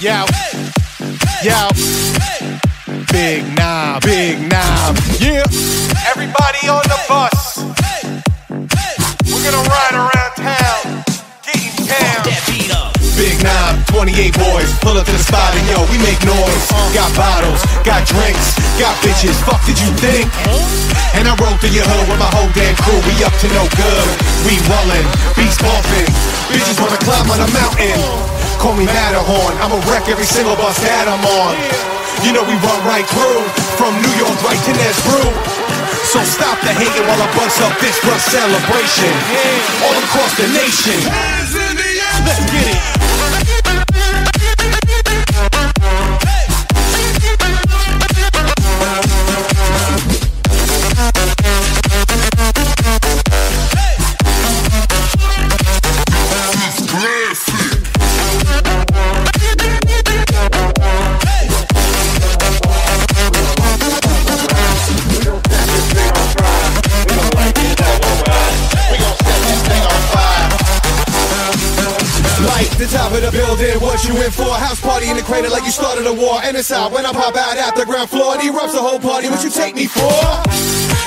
Yo, yo, big Nab, big Nab, yeah. Everybody on the bus. We're gonna ride around town, getting down. Big Nab, 28 boys, pull up to the spot and yo, we make noise. Got bottles, got drinks, got bitches, fuck did you think? And I roll through your hood with my whole damn crew, we up to no good. We rollin', beats bumpin', bitches wanna climb on a mountain. Call me Matterhorn, I'ma wreck every single bus that I'm on. You know we run right through, from New York right to Nez Brew. So stop the hating while I bust up this a celebration. All across the nation. Let's get it. Like the top of the building, what you in for? House party in the crater like you started a war. And it's out when I pop out at the ground floor. He erupts the whole party. What you take me for?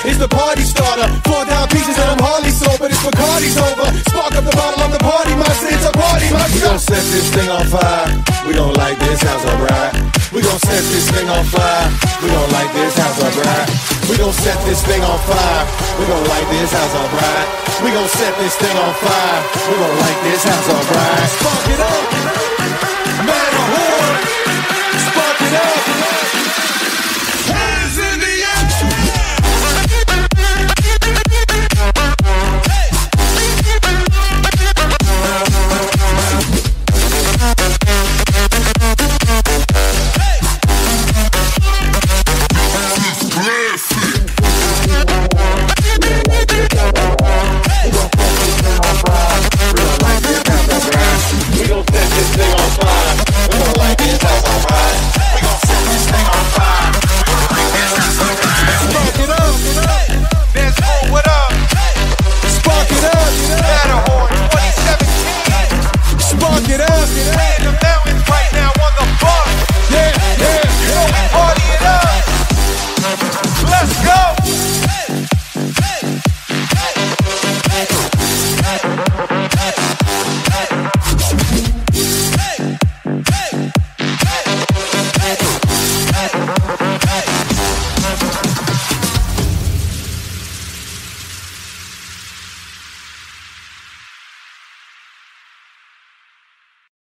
It's the party starter. Four down pieces and I'm hardly sober. This Bacardi's over. Spark up the bottle of the party, my It's a party, my We gon' set this thing on fire. We gon' light this house up right. We gon' set this thing on fire. We gon' light this house up right. We gon' set this thing on fire. We gon' light this house on right. We gon' set this thing on fire. We gon' light this house on right. Spark it up.